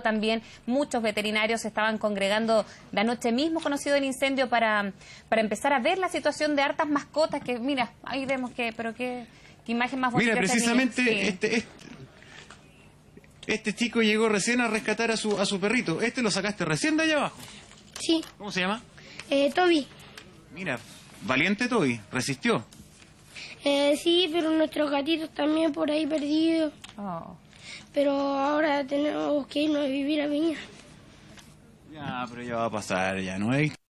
también. Muchos veterinarios estaban congregando de anoche mismo conocido el incendio para, para empezar a ver la situación de hartas mascotas que, mira, ahí vemos que, pero qué, qué imagen más bonita. Mira, precisamente. Sí. este, este, este chico llegó recién a rescatar a su, a su perrito. Este lo sacaste recién de allá abajo. Sí, ¿Cómo se llama? eh, Toby. Mira, valiente Toby, resistió. Eh, sí, pero nuestros gatitos también por ahí perdidos. Oh. Pero ahora tenemos que irnos a vivir a Viña. Ya, pero ya va a pasar, ya no hay.